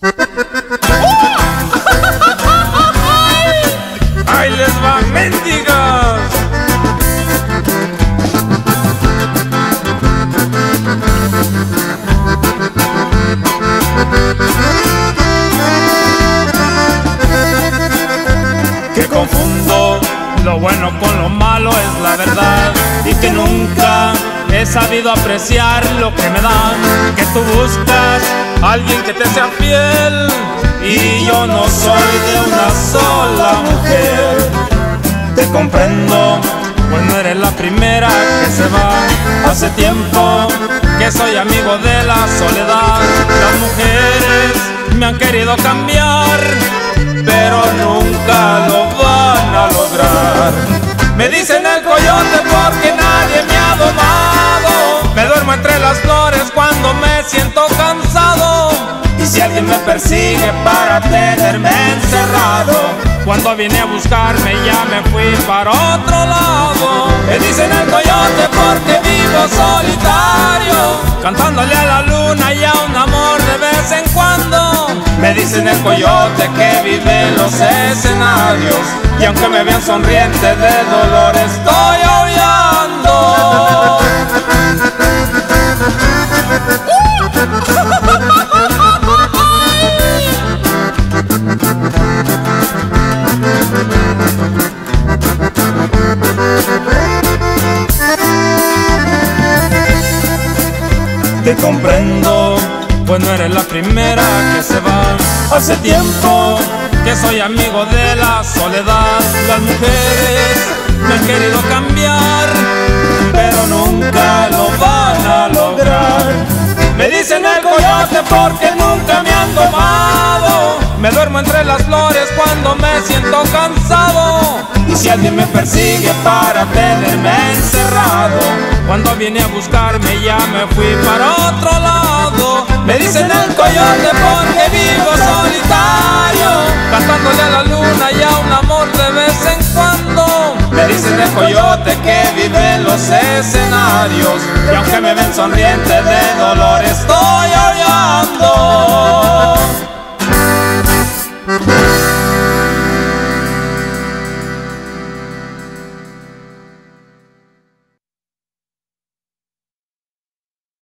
¡Ahí les va, mendigas! Que confundo lo bueno con lo malo es la verdad y que nunca sabido apreciar lo que me dan. Que tú buscas a alguien que te sea fiel y yo no soy de una sola mujer. Te comprendo, pues no eres la primera que se va. Hace tiempo que soy amigo de la soledad. Las mujeres me han querido cambiar, pero nunca lo van a lograr. Me dicen el persigue para tenerme encerrado, cuando vine a buscarme ya me fui para otro lado. Me dicen el coyote porque vivo solitario, cantándole a la luna y a un amor de vez en cuando. Me dicen el coyote que vive en los escenarios, y aunque me vean sonriente de dolor estoy aullando. Te comprendo, pues no eres la primera que se va. Hace tiempo que soy amigo de la soledad. Las mujeres me han querido cambiar, pero nunca lo van a lograr. Me dicen el coyote porque nunca me han domado. Me duermo entre las flores cuando me siento cansado. Si alguien me persigue para tenerme encerrado, cuando viene a buscarme ya me fui para otro lado. Me dicen el coyote porque vivo solitario, cantándole a la luna y a un amor de vez en cuando. Me dicen el coyote que vive en los escenarios, y aunque me ven sonriente de dolor estoy llorando.